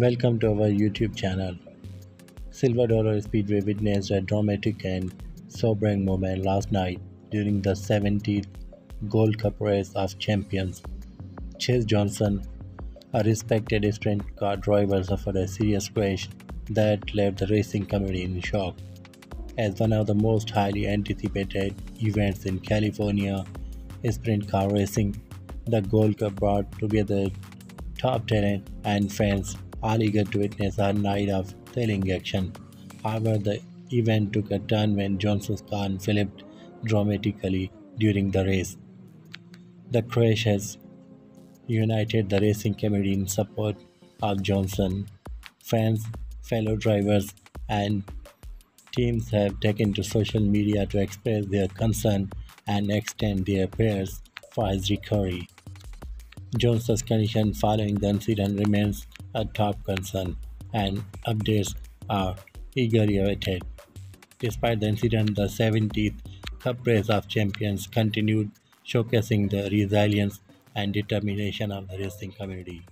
Welcome to our YouTube channel. Silver Dollar Speedway witnessed a dramatic and sobering moment last night during the 70th Gold Cup Race of Champions. Chase Johnson, a respected sprint car driver, suffered a serious crash that left the racing community in shock. As one of the most highly anticipated events in California sprint car racing, the Gold Cup brought together top talent and fans eager to witness a night of thrilling action. However, the event took a turn when Johnson's car flipped dramatically during the race. The crash has united the racing community in support of Johnson. Fans, fellow drivers, and teams have taken to social media to express their concern and extend their prayers for his recovery. Johnson's condition following the incident remains a top concern, and updates are eagerly awaited. Despite the incident, the 70th Cup Race of Champions continued showcasing the resilience and determination of the racing community.